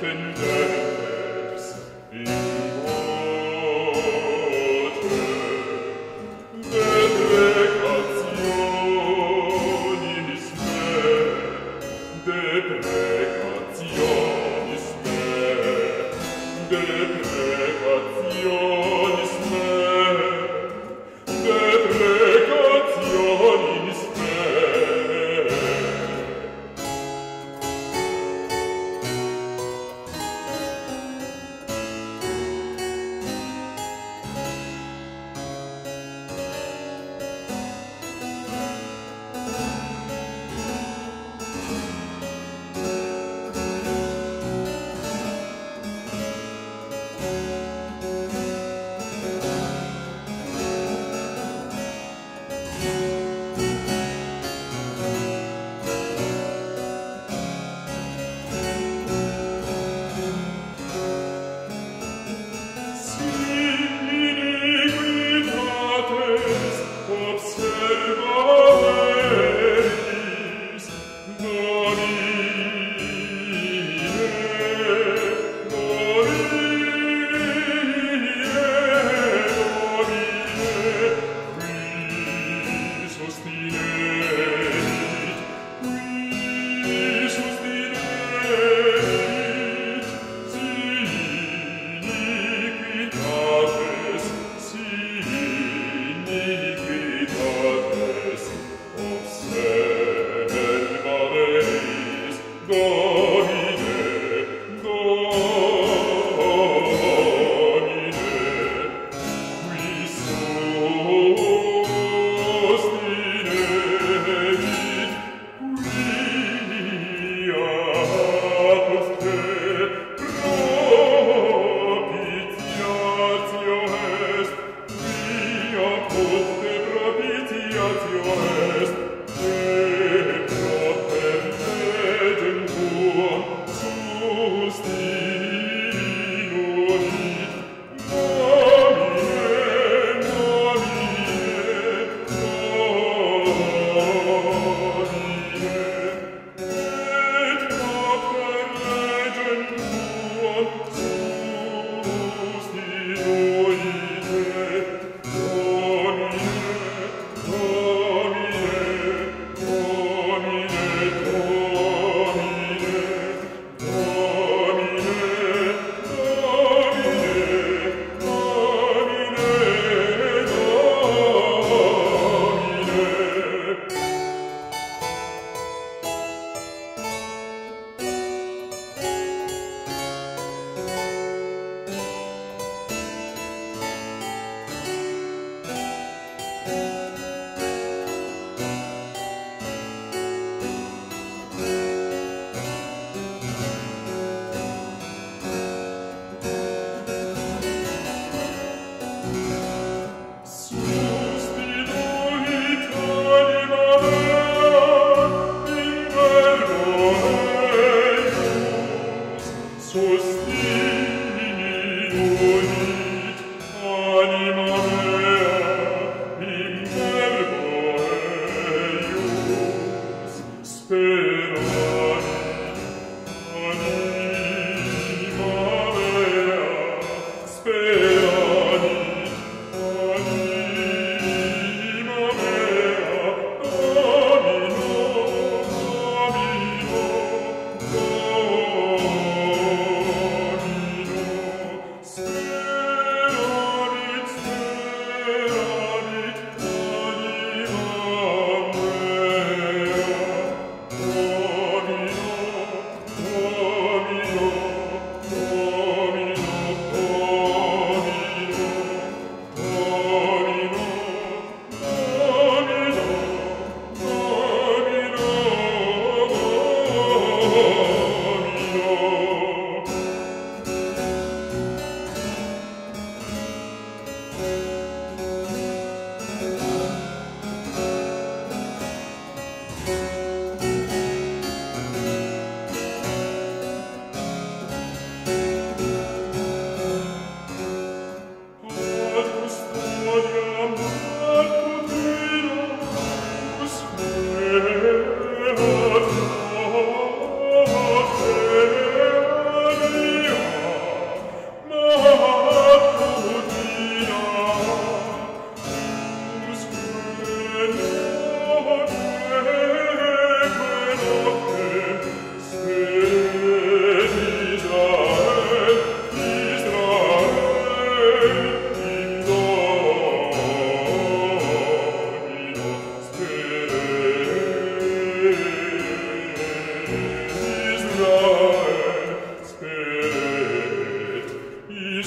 Gedanken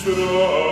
Christus.